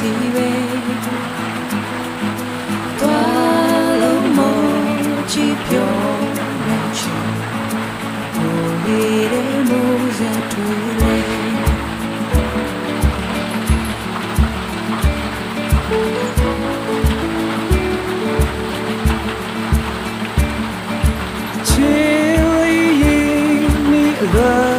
sincéré Toi l'amore ci piove nel cielo Moriremo a tuo love.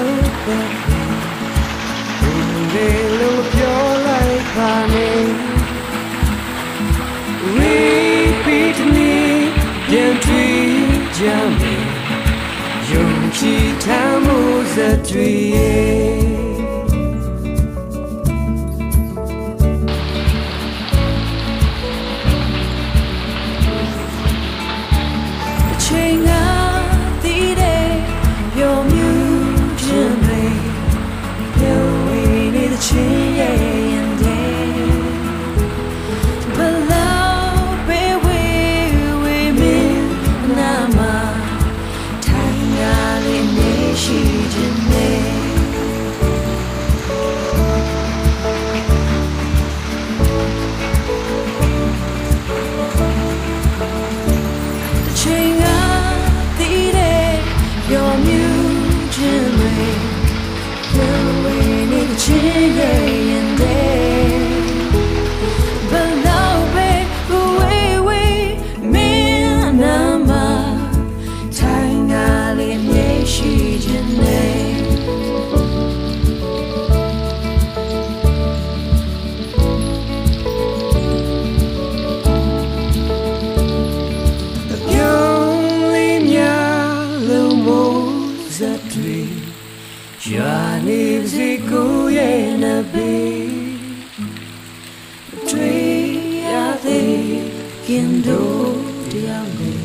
dream. ရွာနေစီကိုရဲ့နဘေတွေ့ရသေးခင်တို့တရားနေ